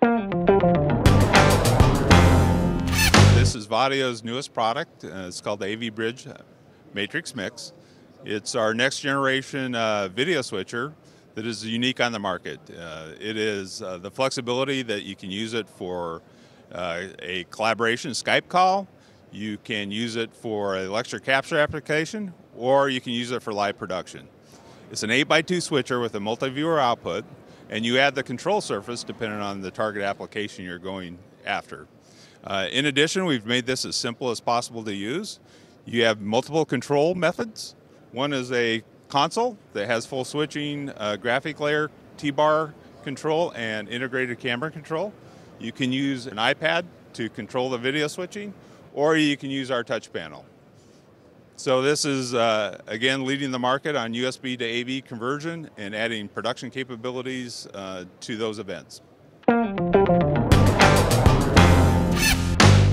This is Vaddio's newest product. Uh, it's called the AV Bridge Matrix Mix. It's our next generation uh, video switcher that is unique on the market. Uh, it is uh, the flexibility that you can use it for uh, a collaboration Skype call, you can use it for a lecture capture application, or you can use it for live production. It's an 8x2 switcher with a multi-viewer output, and you add the control surface depending on the target application you're going after. Uh, in addition, we've made this as simple as possible to use. You have multiple control methods. One is a console that has full switching, uh, graphic layer, T-bar control, and integrated camera control. You can use an iPad to control the video switching, or you can use our touch panel. So this is, uh, again, leading the market on USB to AV conversion and adding production capabilities uh, to those events.